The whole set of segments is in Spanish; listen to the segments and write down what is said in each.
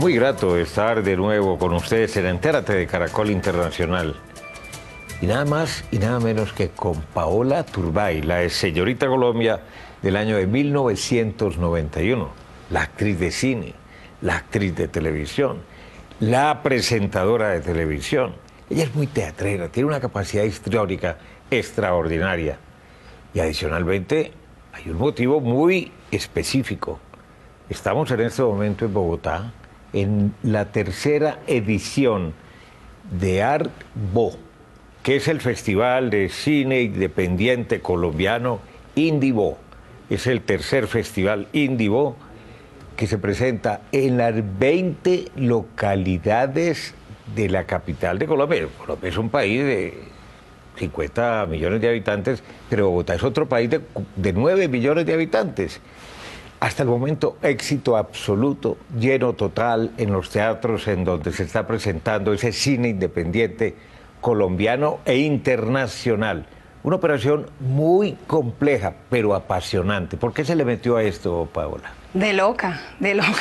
Muy grato estar de nuevo con ustedes en Entérate de Caracol Internacional. Y nada más y nada menos que con Paola Turbay, la señorita Colombia del año de 1991, la actriz de cine, la actriz de televisión, la presentadora de televisión. Ella es muy teatrera, tiene una capacidad histórica extraordinaria. Y adicionalmente hay un motivo muy específico. Estamos en este momento en Bogotá en la tercera edición de Art Bo, que es el Festival de Cine Independiente Colombiano Indivo. Es el tercer festival Indivo que se presenta en las 20 localidades de la capital de Colombia. Colombia es un país de 50 millones de habitantes, pero Bogotá es otro país de, de 9 millones de habitantes. Hasta el momento, éxito absoluto, lleno total en los teatros en donde se está presentando ese cine independiente colombiano e internacional. Una operación muy compleja, pero apasionante. ¿Por qué se le metió a esto, Paola? De loca, de loca.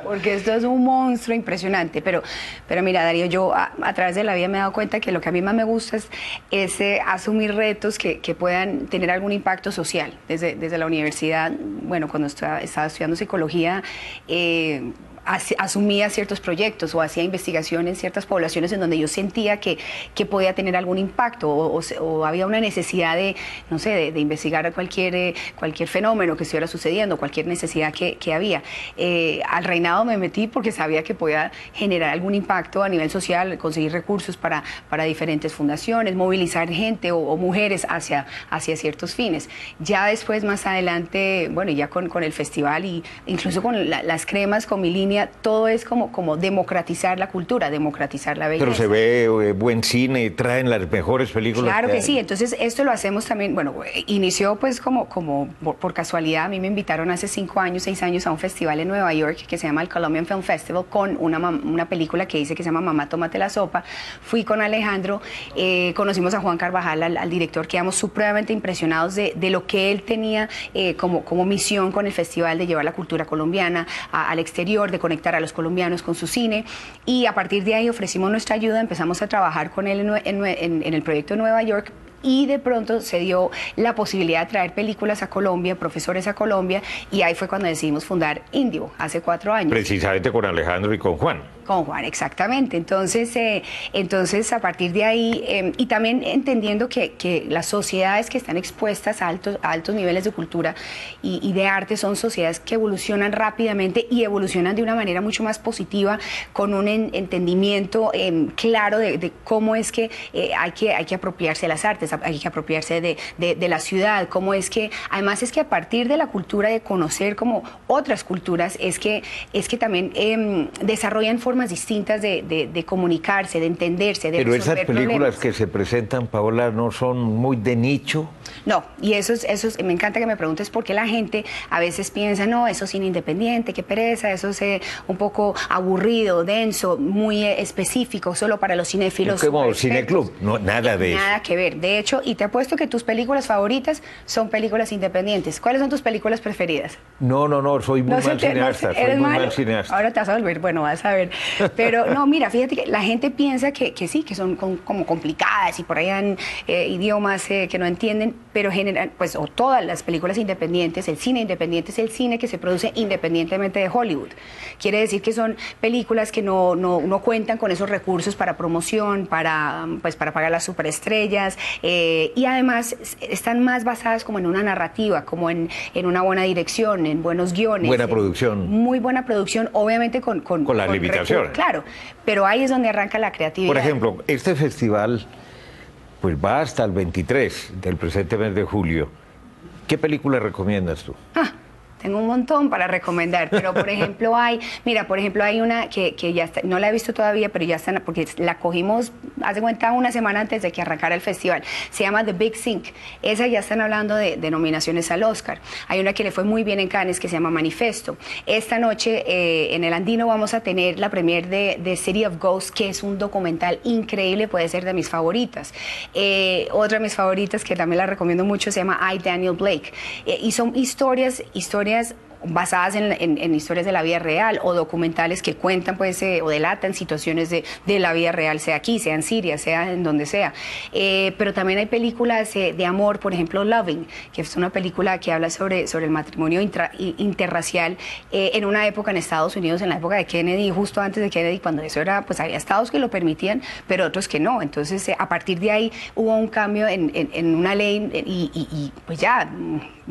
Porque esto es un monstruo impresionante. Pero, pero mira, Darío, yo a, través de la vida me he dado cuenta que lo que a mí más me gusta es, ese asumir retos que, que, puedan tener algún impacto social. Desde, desde la universidad, bueno, cuando estaba, estaba estudiando psicología, eh, asumía ciertos proyectos o hacía investigación en ciertas poblaciones en donde yo sentía que, que podía tener algún impacto o, había una necesidad de, no sé, de, investigar cualquier, eh, cualquier fenómeno que estuviera sucediendo, cualquier necesidad que, que había. Eh, al reinado me metí porque sabía que podía generar algún impacto a nivel social, conseguir recursos para, para diferentes fundaciones, movilizar gente o, mujeres hacia, hacia ciertos fines. Ya después, más adelante, bueno, ya con, con el festival y incluso con las cremas, con mi línea, todo es como, como democratizar la cultura, democratizar la belleza. Pero se ve eh, buen cine, traen las mejores películas. Claro que, sí, entonces esto lo hacemos también, bueno, inició pues como, como por, casualidad, a mí me invitaron hace cinco años, seis años a un festival en Nueva York que se llama el Colombian Film Festival con una, una película que dice que se llama Mamá, tómate la sopa. Fui con Alejandro, eh, conocimos a Juan Carvajal, al, director, quedamos supremamente impresionados de, de lo que él tenía eh, como, como misión con el festival de llevar la cultura colombiana al exterior, de conectar a los colombianos con su cine. Y a partir de ahí ofrecimos nuestra ayuda, empezamos a trabajar con él en, el proyecto de Nueva York y de pronto se dio la posibilidad de traer películas a Colombia, profesores a Colombia, y ahí fue cuando decidimos fundar Indio, hace cuatro años. Precisamente con Alejandro y con Juan. Con Juan, exactamente. Entonces, eh, entonces a partir de ahí, em, y también entendiendo que, que, las sociedades que están expuestas a altos, altos niveles de cultura y, de arte son sociedades que evolucionan rápidamente y evolucionan de una manera mucho más positiva, con un entendimiento em, claro de, cómo es que, eh, hay que hay que apropiarse de las artes, hay que apropiarse de, de, la ciudad, cómo es que, además es que a partir de la cultura, de conocer como otras culturas, es que, es que también em, desarrollan formas distintas de, comunicarse, de entenderse, de Pero esas películas que se presentan, Paola, no son muy de nicho. No, y eso es, eso me encanta que me preguntes por qué la gente a veces piensa, no, eso es independiente, qué pereza, eso es eh, un poco aburrido, denso, muy eh, específico, solo para los cinéfilos. Es como cineclub, no, nada de eso. Nada que ver. De hecho, y te apuesto que tus películas favoritas son películas independientes. ¿Cuáles son tus películas preferidas? No, no, no, soy muy mal cineasta. soy muy mal cineasta. Ahora te vas a volver, bueno, vas a ver. Pero no, mira, fíjate que la gente piensa que, que sí, que son como complicadas y por ahí han eh, idiomas eh, que no entienden, pero general, pues, o todas las películas independientes, el cine independiente es el cine que se produce independientemente de Hollywood. Quiere decir que son películas que no, no, no cuentan con esos recursos para promoción, para, pues, para pagar las superestrellas, eh, y además están más basadas como en una narrativa, como en, en una buena dirección, en buenos guiones. Buena producción. Muy buena producción, obviamente con... Con, con las limitaciones claro, pero ahí es donde arranca la creatividad. Por ejemplo, este festival pues va hasta el 23 del presente mes de julio. ¿Qué película recomiendas tú? Ah, tengo un montón para recomendar, pero por ejemplo hay, mira, por ejemplo hay una que, que ya está, no la he visto todavía, pero ya está, porque la cogimos, hace cuenta, una semana antes de que arrancara el festival. Se llama The Big Sink. Esa ya están hablando de, de nominaciones al Oscar. Hay una que le fue muy bien en Cannes que se llama Manifesto. Esta noche eh, en el Andino vamos a tener la premier de, de, City of Ghosts, que es un documental increíble, puede ser de mis favoritas. Eh, otra de mis favoritas que también la recomiendo mucho se llama I, Daniel Blake. Eh, y son historias, historias basadas en, historias de la vida real o documentales que cuentan pues o delatan situaciones de, la vida real, sea aquí, sea en Siria, sea en donde sea. pero también hay películas de amor, por ejemplo, Loving, que es una película que habla sobre, sobre el matrimonio interracial en una época en Estados Unidos, en la época de Kennedy, justo antes de Kennedy, cuando eso era, pues había estados que lo permitían, pero otros que no. Entonces, a partir de ahí hubo un cambio en, en, una ley y, pues ya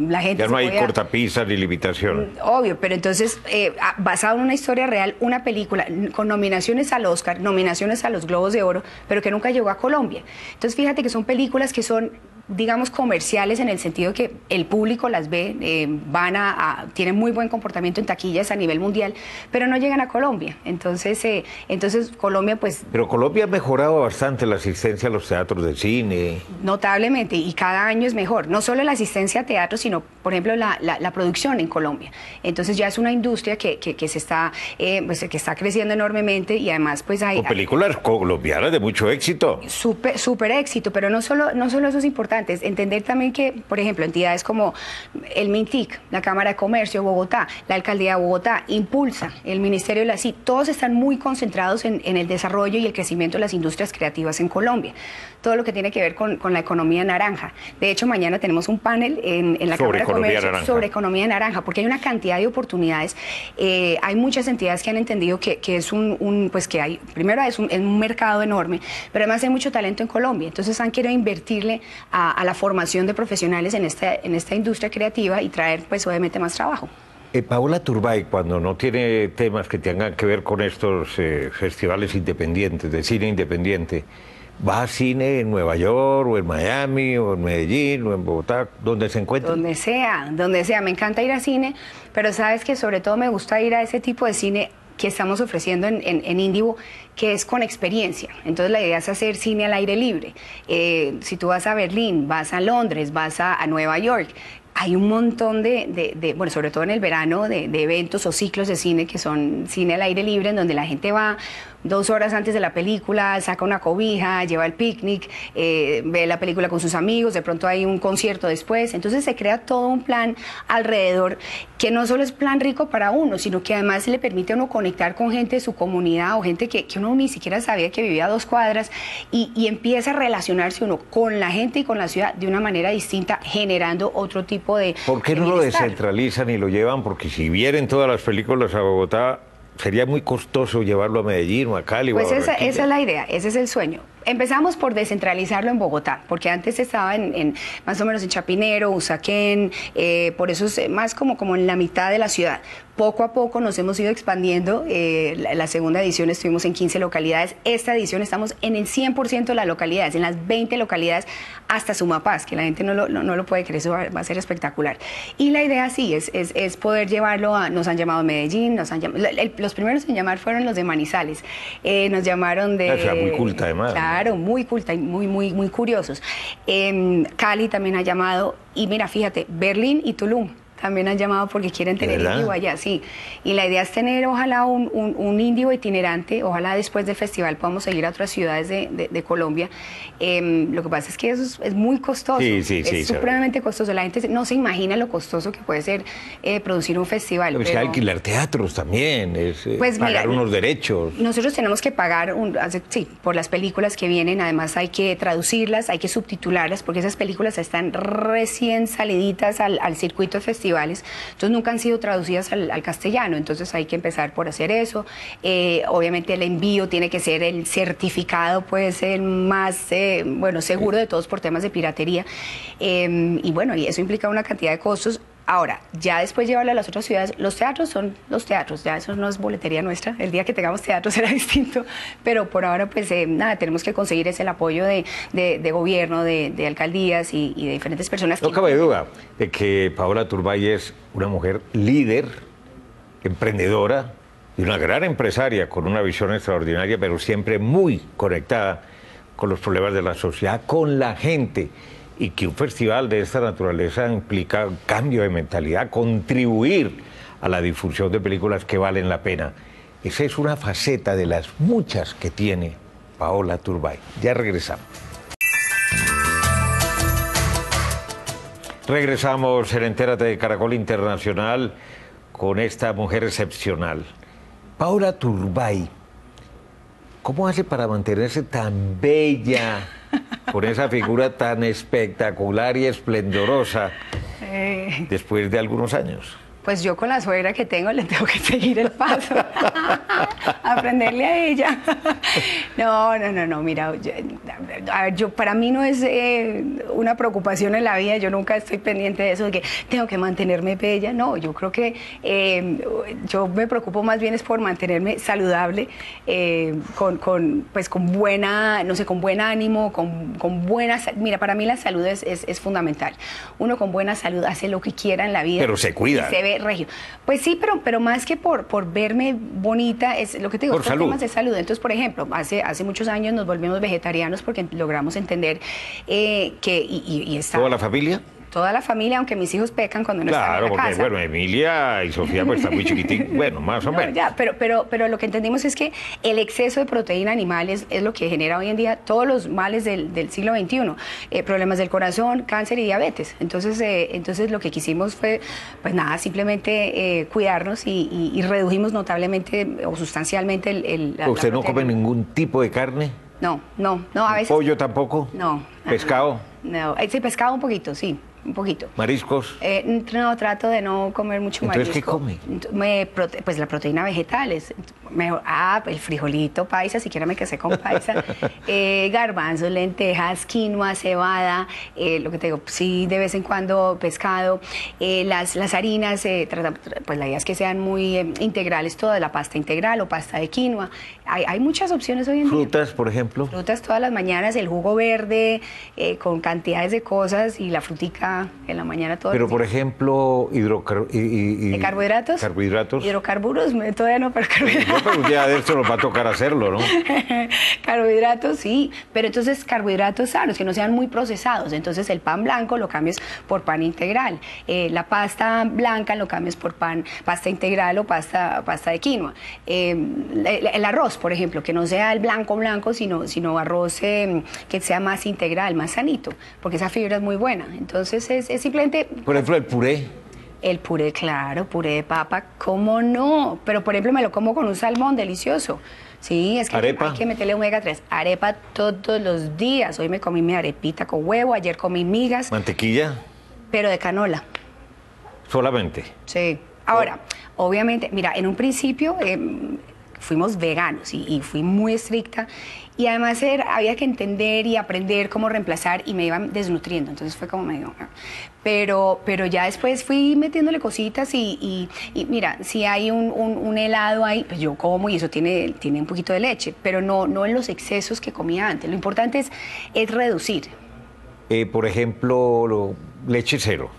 la gente... Ya no hay cortapisas ni limitación. Mm, obvio, pero entonces, eh, basado en una historia real, una película con nominaciones al Oscar, nominaciones a los Globos de Oro, pero que nunca llegó a Colombia. Entonces, fíjate que son películas que son digamos, comerciales en el sentido que el público las ve, eh, van a, tienen muy buen comportamiento en taquillas a nivel mundial, pero no llegan a Colombia. Entonces, eh, entonces Colombia, pues... Pero Colombia ha mejorado bastante la asistencia a los teatros de cine. Notablemente, y cada año es mejor. No solo la asistencia a teatro, sino, por ejemplo, la, la, producción en Colombia. Entonces ya es una industria que, que, se está, eh, pues, que está creciendo enormemente y además, pues hay... O películas colombianas de mucho éxito. Súper, súper éxito, pero no solo, no solo eso es importante Entender también que, por ejemplo, entidades como el MINTIC, la Cámara de Comercio de Bogotá, la Alcaldía de Bogotá, Impulsa, el Ministerio de la CIT, todos están muy concentrados en, el desarrollo y el crecimiento de las industrias creativas en Colombia. Todo lo que tiene que ver con, la economía naranja. De hecho, mañana tenemos un panel en, la Cámara de Comercio sobre economía naranja, porque hay una cantidad de oportunidades. Eh, hay muchas entidades que han entendido que, es un, pues que hay, primero es un, es un mercado enorme, pero además hay mucho talento en Colombia. Entonces han querido invertirle a a, la formación de profesionales en esta, en esta industria creativa y traer pues obviamente más trabajo. Eh, Paola Turbay, cuando no tiene temas que tengan que ver con estos eh, festivales independientes, de cine independiente, va a cine en Nueva York o en Miami o en Medellín o en Bogotá, donde se encuentre. Donde sea, donde sea. Me encanta ir a cine, pero sabes que sobre todo me gusta ir a ese tipo de cine que estamos ofreciendo en, en, Indivo, que es con experiencia. Entonces la idea es hacer cine al aire libre. Eh, si tú vas a Berlín, vas a Londres, vas a, Nueva York, hay un montón de, de, bueno, sobre todo en el verano, de, de, eventos o ciclos de cine que son cine al aire libre, en donde la gente va dos horas antes de la película, saca una cobija, lleva el picnic, eh, ve la película con sus amigos, de pronto hay un concierto después. Entonces se crea todo un plan alrededor que no solo es plan rico para uno, sino que además le permite a uno conectar con gente de su comunidad o gente que, uno ni siquiera sabía que vivía a dos cuadras y, y empieza a relacionarse uno con la gente y con la ciudad de una manera distinta, generando otro tipo de... ¿Por qué no lo descentralizan y lo llevan? Porque si vienen todas las películas a Bogotá, sería muy costoso llevarlo a Medellín o a Cali. Pues esa, esa, es la idea, ese es el sueño. Empezamos por descentralizarlo en Bogotá, porque antes estaba en, más o menos en Chapinero, Usaquén, eh, por eso es más como, como en la mitad de la ciudad. Poco a poco nos hemos ido expandiendo. Eh, la, segunda edición estuvimos en 15 localidades. Esta edición estamos en el 100% de las localidades, en las 20 localidades hasta Sumapaz, que la gente no lo, no, lo puede creer, eso va, a ser espectacular. Y la idea sí es, es, poder llevarlo a, nos han llamado a Medellín, nos han los primeros en llamar fueron los de Manizales, eh, nos llamaron de... Sea, muy culta además. Claro, muy culta y muy, muy, muy curiosos. Em, Cali también ha llamado, y mira, fíjate, Berlín y Tulum también han llamado porque quieren tener índigo allá, sí. Y la idea es tener, ojalá, un, un, índigo itinerante, ojalá después del festival podamos seguir a otras ciudades de, Colombia. Em, lo que pasa es que eso es, muy costoso, sí, sí, es supremamente costoso. La gente no se imagina lo costoso que puede ser eh, producir un festival. Pero, pero... alquilar teatros también, es eh, pues pagar unos derechos. Nosotros tenemos que pagar, un, sí, por las películas que vienen, además hay que traducirlas, hay que subtitularlas, porque esas películas están recién saliditas al, al circuito festival entonces nunca han sido traducidas al, castellano, entonces hay que empezar por hacer eso. Eh, obviamente el envío tiene que ser el certificado, puede ser más, eh, bueno, seguro de todos por temas de piratería. Em, y bueno, y eso implica una cantidad de costos. Ahora, ya después llevarlo a las otras ciudades, los teatros son los teatros, ya eso no es boletería nuestra, el día que tengamos teatro será distinto, pero por ahora pues eh, nada, tenemos que conseguir ese el apoyo de, de, gobierno, de, de alcaldías y, de diferentes personas. No cabe duda de que Paola Turbay es una mujer líder, emprendedora y una gran empresaria con una visión extraordinaria, pero siempre muy conectada con los problemas de la sociedad, con la gente y que un festival de esta naturaleza implica un cambio de mentalidad, contribuir a la difusión de películas que valen la pena. Esa es una faceta de las muchas que tiene Paola Turbay. Ya regresamos. Regresamos en Entérate de Caracol Internacional con esta mujer excepcional. Paula Turbay, ¿cómo hace para mantenerse tan bella, con esa figura tan espectacular y esplendorosa, Eh, después de algunos años? Pues yo con la suegra que tengo le tengo que seguir el paso, aprenderle a ella. No, no, no, no, mira, yo, a ver, yo- para mí no es eh, una preocupación en la vida, yo nunca estoy pendiente de eso, de que tengo que mantenerme bella, no, yo creo que eh, yo me preocupo más bien es por mantenerme saludable, eh, con, con, pues con buena, no sé, con buen ánimo, con, con buena, mira, para mí la salud es, es, es fundamental. Uno con buena salud hace lo que quiera en la vida. Pero se cuida. y Se ve regio. Pues sí, pero, pero más que por, por verme bonita, es lo que te digo, Por salud. temas de salud. Entonces, por ejemplo, hace, hace muchos años nos volvimos vegetarianos porque logramos entender eh, que, y, y- y está ¿Toda la familia? Toda la familia, aunque mis hijos pecan cuando no Claro, están en la porque casa. bueno, Emilia y Sofía pues están muy chiquititas, bueno, más o No, menos. ya, pero, pero, pero lo que entendimos es que el exceso de proteína animal es, es lo que genera hoy en día todos los males del, del siglo XXI, eh, problemas del corazón, cáncer y diabetes. Entonces, eh, entonces lo que quisimos fue, pues nada, simplemente eh, cuidarnos y, y- y redujimos notablemente o sustancialmente el... el- la- la ¿Usted no come ningún tipo de carne? No, no, no, a veces... ¿Pollo tampoco? No. ¿Pescado? No, sí, pescado un poquito, sí, un poquito. ¿Mariscos? Eh, no, trato de no comer mucho Entonces, ¿qué marisco. come? Ent- me prote- pues la proteína vegetales. Mejor, ah, el frijolito paisa, siquiera me casé con paisa. eh, garbanzos, lentejas, quinoa, cebada, eh, lo que te digo, sí, de vez en cuando pescado. Eh, las, las harinas, eh, pues la idea es que sean muy integrales, toda la pasta integral o pasta de quinoa. Hay, hay muchas opciones hoy en día. ¿Frutas, por ejemplo? Frutas todas las mañanas, el jugo verde, con cantidades de cosas y la frutica en la mañana todo Pero, por ejemplo, hidrocar y, y- y- ¿De carbohidratos? Carbohidratos. Hidrocarburos, todavía no, pero carbohidratos. No, pero un día de esto nos va a tocar hacerlo, ¿no? carbohidratos, sí, pero entonces carbohidratos sanos, que no sean muy procesados. Entonces el pan blanco lo cambies por pan integral. Eh, la pasta blanca lo cambies por pan, pasta integral o pasta, pasta de quinoa. Eh, el, el arroz, por ejemplo, que no sea el blanco blanco, sino, sino arroz eh, que sea más integral, más sanito, porque esa fibra es muy buena. Entonces es, es simplemente Por ejemplo, el puré. El puré, claro, puré de papa, ¿cómo no? Pero por ejemplo me lo como con un salmón delicioso. Sí, es que ¿Arepa? hay que meterle omega 3. Arepa todos los días. Hoy me comí mi arepita con huevo, ayer comí migas, Mantequilla, pero de canola. solamente. Sí. Ahora, obviamente, mira, en un principio em, fuimos veganos y, fui muy estricta y además era- había que entender y aprender cómo reemplazar y me iban desnutriendo, entonces fue como medio... ah. Pero, pero ya después fui metiéndole cositas y, mira, si hay un helado ahí, pues yo como y eso tiene, tiene un poquito de leche, pero no, no en los excesos que comía antes. Lo importante es, es reducir. Eh, por ejemplo, lo- leche cero.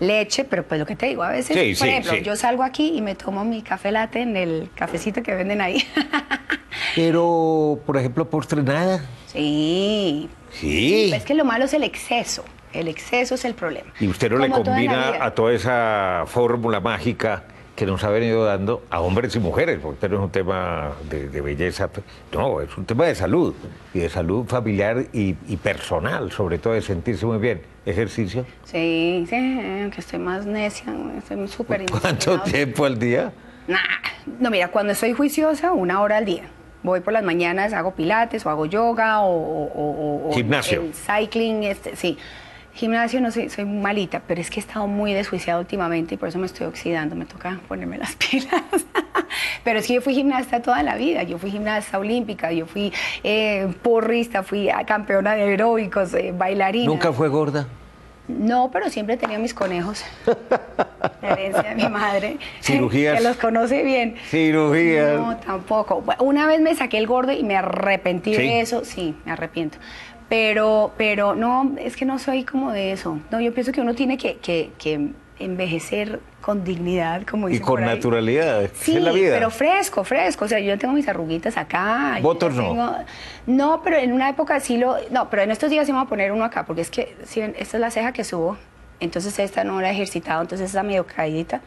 Leche, pero pues lo que te digo, a veces, Sí, por sí, ejemplo, sí. yo salgo aquí y me tomo mi café latte en el cafecito que venden ahí. Pero, por ejemplo, postre nada. sí. Sí. Es que lo malo es el exceso. El exceso es el problema. Y usted no le Como combina a toda esa fórmula mágica que nos ha venido dando a hombres y mujeres, porque esto no es un tema de, de belleza, no, es un tema de salud, y de salud familiar y, y personal, sobre todo de sentirse muy bien. Ejercicio. Sí, sí, que estoy más necia, estoy súper ¿Cuánto tiempo al día? Nah, no, mira, cuando estoy juiciosa, una hora al día. Voy por las mañanas, hago pilates o hago yoga o... o- o- o- Gimnasio. el cycling, este, sí. Gimnasio no soy, soy malita, pero es que he estado muy desjuiciada últimamente y por eso me estoy oxidando, me toca ponerme las pilas. pero es que yo fui gimnasta toda la vida, yo fui gimnasta olímpica, yo fui eh, porrista, fui campeona de aeróbicos, eh, bailarina. ¿Nunca fue gorda? No, pero siempre he tenido mis conejos. La herencia de mi madre. Cirugías. Que los conoce bien. Cirugías. No, tampoco. Una vez me saqué el gordo y me arrepentí ¿Sí? de eso. Sí, me arrepiento. Pero, pero no, es que no soy como de eso. No, yo pienso que uno tiene que, que- que envejecer con dignidad, como Y dicen con por ahí. naturalidad. Sí, es la vida. pero fresco, fresco. O sea, yo tengo mis arruguitas acá. Botox no. tengo- No, pero en una época sí lo... No, pero en estos días sí me voy a poner uno acá, porque es que, si ven, esta es la ceja que subo, entonces esta no la he ejercitado, entonces está medio caídita.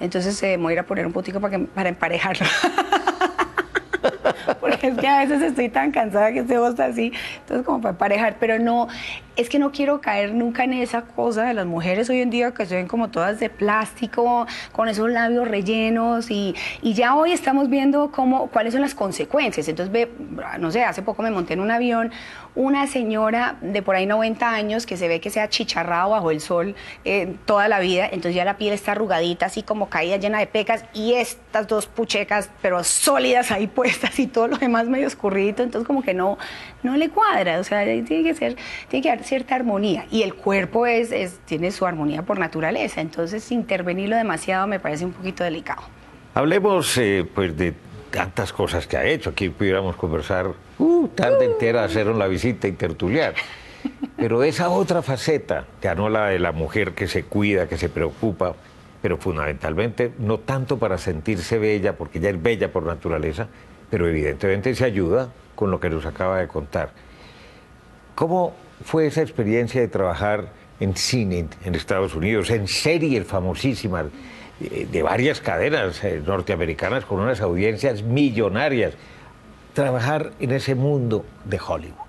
Entonces eh, me voy a ir a poner un poquito para, que, para emparejarlo. porque es que a veces estoy tan cansada que ojo está así, entonces como para emparejar, pero no... es que no quiero caer nunca en esa cosa de las mujeres hoy en día que se ven como todas de plástico, con esos labios rellenos y, y ya hoy estamos viendo cómo, cuáles son las consecuencias. Entonces, ve, no sé, hace poco me monté en un avión una señora de por ahí 90 años que se ve que se ha chicharrado bajo el sol eh, toda la vida, entonces ya la piel está arrugadita, así como caída, llena de pecas, y estas dos puchecas, pero sólidas ahí puestas y todo lo demás medio escurridito, entonces como que no, no le cuadra, o sea, tiene que ser, tiene que haber cierta armonía, y el cuerpo es, es, tiene su armonía por naturaleza, entonces intervenirlo demasiado me parece un poquito delicado. Hablemos eh, pues de tantas cosas que ha hecho. Aquí pudiéramos conversar uh, tarde entera, hacer la visita y tertuliar. Pero esa otra faceta, que no la de la mujer que se cuida, que se preocupa, pero fundamentalmente no tanto para sentirse bella, porque ya es bella por naturaleza, pero evidentemente se ayuda con lo que nos acaba de contar. ¿Cómo fue esa experiencia de trabajar en cine en Estados Unidos, en series famosísimas? Eh, de varias cadenas eh, norteamericanas con unas audiencias millonarias. Trabajar en ese mundo de Hollywood.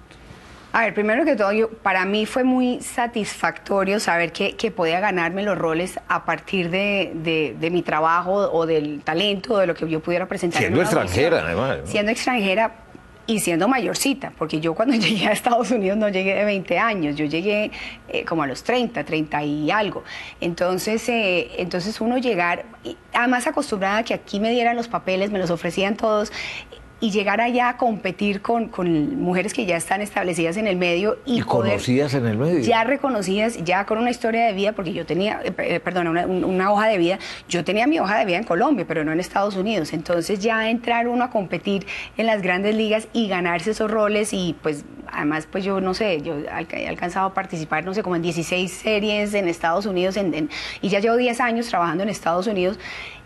A ver, primero que todo, yo, para mí fue muy satisfactorio saber que, que podía ganarme los roles a partir de, de, mi trabajo o del talento, de lo que yo pudiera presentar. Siendo extranjera, además. Siendo extranjera, y siendo mayorcita, porque yo cuando llegué a Estados Unidos no llegué de 20 años, yo llegué eh, como a los 30, 30 y algo. Entonces, eh, entonces uno llegar, además acostumbrada a que aquí me dieran los papeles, me los ofrecían todos, y llegar allá a competir con, con, mujeres que ya están establecidas en el medio y, conocidas en el medio. Ya reconocidas, ya con una historia de vida, porque yo tenía, eh, eh, perdón, una, una, hoja de vida, yo tenía mi hoja de vida en Colombia, pero no en Estados Unidos. Entonces ya entrar uno a competir en las grandes ligas y ganarse esos roles y pues además pues yo no sé, yo he alcanzado a participar, no sé, como en 16 series en Estados Unidos en, y ya llevo 10 años trabajando en Estados Unidos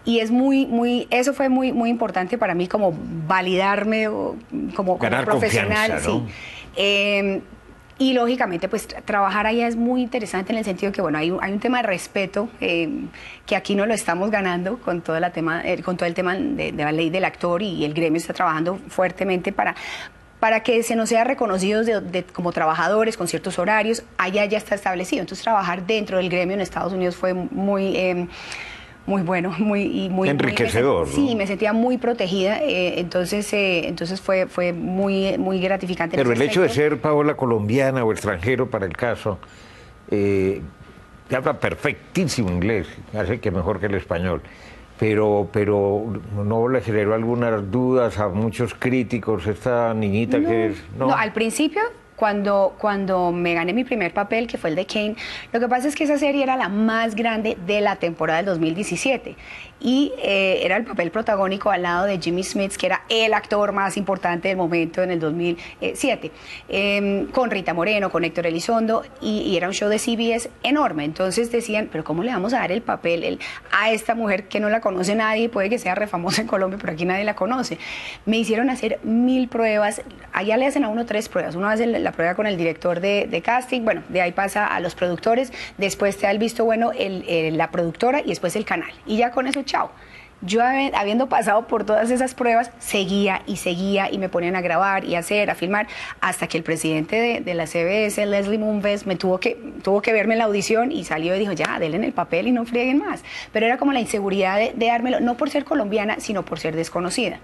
y es muy, muy, eso fue muy, muy importante para mí como validarme como, profesional. Sí. Em, y lógicamente, pues trabajar allá es muy interesante en el sentido que, bueno, hay, hay un tema de respeto em, que aquí no lo estamos ganando con todo, la tema, eh, con todo el tema de, la ley del actor y el gremio está trabajando fuertemente para, para que se nos sea reconocidos como trabajadores con ciertos horarios. Allá ya está establecido. Entonces, trabajar dentro del gremio en Estados Unidos fue muy... Eh, muy bueno, muy y muy enriquecedor. Sí, me sentía muy protegida, eh, entonces eh, entonces fue fue muy muy gratificante. Pero el hecho de ser Paola colombiana o extranjero para el caso, eh, habla perfectísimo inglés, hace que mejor que el español. Pero, pero no le generó algunas dudas a muchos críticos esta niñita que es. no, al principio cuando, cuando me gané mi primer papel, que fue el de Kane, lo que pasa es que esa serie era la más grande de la temporada del 2017 y eh, era el papel protagónico al lado de Jimmy Smith, que era el actor más importante del momento en el 2007, em, con Rita Moreno, con Héctor Elizondo, y, era un show de CBS enorme. Entonces decían, pero ¿cómo le vamos a dar el papel a esta mujer que no la conoce nadie? Puede que sea refamosa en Colombia, pero aquí nadie la conoce. Me hicieron hacer mil pruebas, allá le hacen a uno tres pruebas. Uno hace la prueba con el director de, casting, bueno, de ahí pasa a los productores, después te da el visto bueno la productora y después el canal. Y ya con eso tchau. Yo habiendo pasado por todas esas pruebas, seguía y seguía y me ponían a grabar y a hacer, a filmar, hasta que el presidente de, la CBS, Leslie Moonves, me tuvo que, tuvo que verme en la audición y salió y dijo, ya, denle en el papel y no frieguen más. Pero era como la inseguridad de, dármelo, no por ser colombiana, sino por ser desconocida.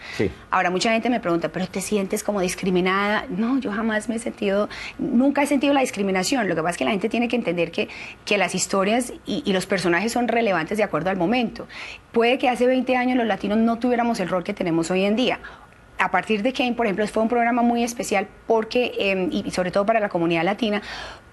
Ahora, mucha gente me pregunta, ¿pero te sientes como discriminada? No, yo jamás me he sentido, nunca he sentido la discriminación. Lo que pasa es que la gente tiene que entender que, que las historias y, y los personajes son relevantes de acuerdo al momento. Puede que hace 20 años los latinos no tuviéramos el rol que tenemos hoy en día a partir de Kane, por ejemplo, fue un programa muy especial porque, em, y sobre todo para la comunidad latina,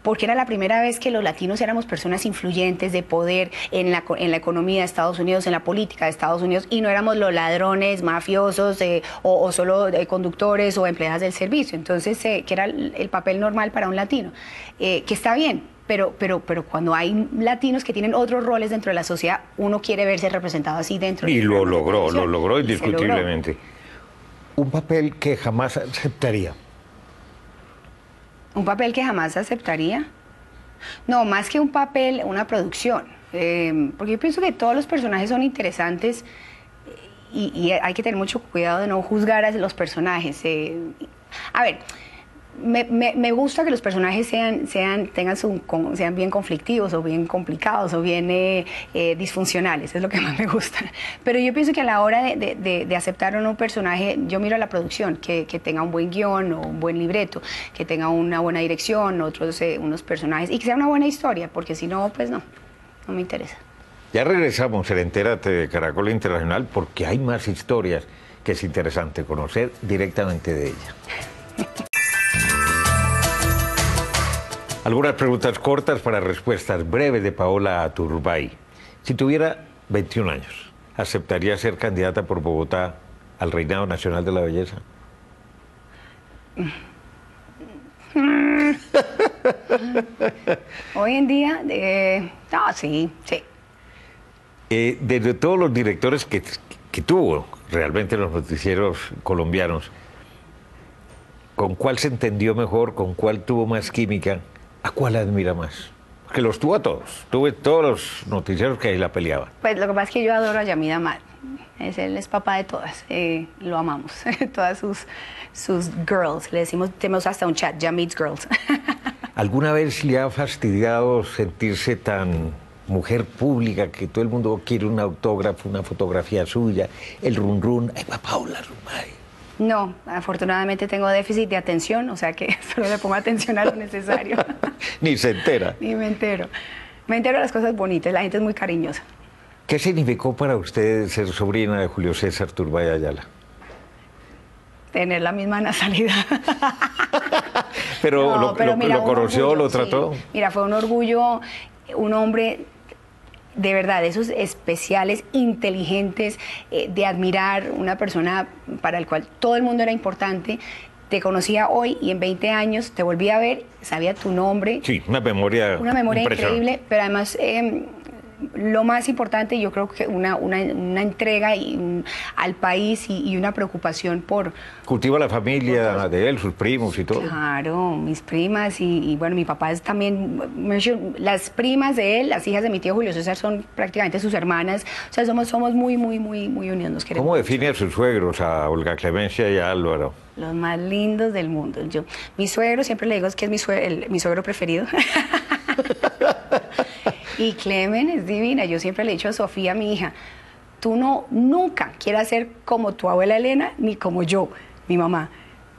porque era la primera vez que los latinos éramos personas influyentes de poder en la, en la economía de Estados Unidos, en la política de Estados Unidos, y no éramos los ladrones, mafiosos eh, o, solo eh, conductores o empleadas del servicio. Entonces, eh, que era el, papel normal para un latino, que está bien, pero, pero, pero cuando hay latinos que tienen otros roles dentro de la sociedad, uno quiere verse representado así dentro. Y lo logró, lo logró indiscutiblemente. Un papel que jamás aceptaría. ¿Un papel que jamás aceptaría? No, más que un papel, una producción. Eh, porque yo pienso que todos los personajes son interesantes y, hay que tener mucho cuidado de no juzgar a los personajes. Eh, a ver, me, me, me, gusta que los personajes sean, sean, tengan su, sean bien conflictivos o bien complicados o bien eh, eh, disfuncionales, es lo que más me gusta. Pero yo pienso que a la hora de, de, de aceptar un personaje, yo miro a la producción, que, que, tenga un buen guion o un buen libreto, que tenga una buena dirección, otros eh, unos personajes y que sea una buena historia, porque si no, pues no, no me interesa. Ya regresamos en Entérate de Caracol Internacional porque hay más historias que es interesante conocer directamente de ella. Algunas preguntas cortas para respuestas breves de Paola Turbay. Si tuviera 21 años, ¿aceptaría ser candidata por Bogotá al Reinado Nacional de la Belleza? Hoy en día, eh, no, sí, sí. Eh, de todos los directores que, que tuvo realmente los noticieros colombianos, ¿con cuál se entendió mejor? ¿Con cuál tuvo más química? ¿A cuál admira más? Que los tuvo a todos. Tuve todos los noticieros que ahí la peleaban. Pues lo que pasa es que yo adoro a Yamid Amad. Es, él es papá de todas. Eh, lo amamos. todas sus, sus girls. Le decimos, tenemos hasta un chat, Yamid's Girls. ¿Alguna vez le ha fastidiado sentirse tan mujer pública que todo el mundo quiere un autógrafo, una fotografía suya, el run run? ¡Ay, Paula Rumay! No, afortunadamente tengo déficit de atención, o sea que solo le pongo atención a lo necesario. Ni se entera. Ni me entero. Me entero de las cosas bonitas, la gente es muy cariñosa. ¿Qué significó para usted ser sobrina de Julio César Turbay Ayala? Tener la misma nacionalidad. pero, lo, pero mira, lo, conoció, orgullo, lo trató. Sí. Mira, fue un orgullo, un hombre de verdad, esos especiales, inteligentes, eh, de admirar, una persona para el cual todo el mundo era importante. Te conocía hoy y en 20 años te volví a ver, sabía tu nombre. Sí, una memoria. Una memoria increíble, pero además eh, lo más importante, yo creo que una, una, una entrega y al país y, y, una preocupación por... Cultiva la familia por de él, sus primos y todo. Claro, mis primas y, y, bueno, mi papá es también, las primas de él, las hijas de mi tío Julio César son prácticamente sus hermanas, o sea, somos, somos muy, muy, muy, muy unidos. Nos ¿Cómo define a sus suegros, a Olga Clemencia y a Álvaro? Los más lindos del mundo. Yo, mi suegro, siempre le digo que es mi suegro, el, mi suegro preferido. Y Clemen es divina. Yo siempre le he dicho a Sofía, mi hija, tú no nunca quieras ser como tu abuela Elena ni como yo, mi mamá.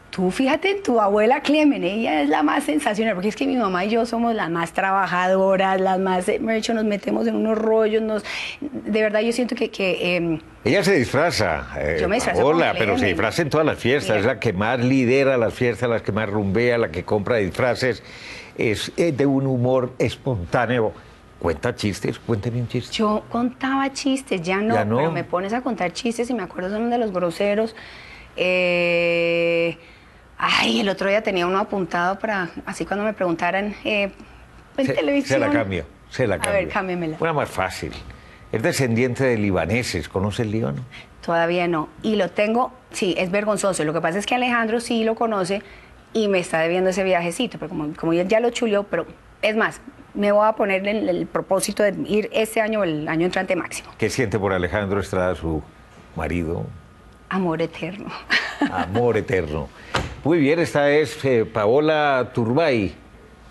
Tú fíjate en tu abuela Clemen, ella es la más sensacional, porque es que mi mamá y yo somos las más trabajadoras, las más, me hecho, nos metemos en unos rollos, nos, de verdad yo siento que... que eh, ella se disfraza, eh, yo me disfrazo hola, pero se disfraza en todas las fiestas, Mira. es la que más lidera las fiestas, la que más rumbea, la que compra disfraces, es, es de un humor espontáneo Cuenta chistes, cuénteme un chiste. Yo contaba chistes, ya no, ¿Ya no? pero me pones a contar chistes y me acuerdo son de los groseros. Eh, ay, el otro día tenía uno apuntado para, así cuando me preguntaran eh, en se, televisión. Se la cambio, se la cambio. A ver, cámbiamela. Una más fácil. Es descendiente de libaneses, ¿conoce el Líbano? Todavía no. Y lo tengo, sí, es vergonzoso. Lo que pasa es que Alejandro sí lo conoce y me está debiendo ese viajecito, pero como, como ya lo chulió, pero es más, me voy a poner el, el, propósito de ir este año o el año entrante máximo. ¿Qué siente por Alejandro Estrada, su marido? Amor eterno. Amor eterno. Muy bien, esta es eh, Paola Turbay,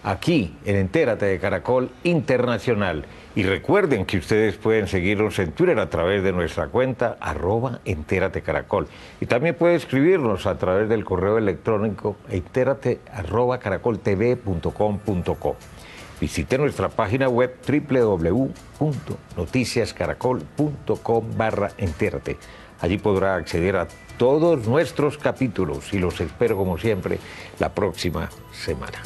aquí en Entérate de Caracol Internacional. Y recuerden que ustedes pueden seguirnos en Twitter a través de nuestra cuenta arroba entérate caracol. Y también pueden escribirnos a través del correo electrónico entérate arroba caracoltv.com.co. Visite nuestra página web www.noticiascaracol.com barra entérate. Allí podrá acceder a todos nuestros capítulos y los espero como siempre la próxima semana.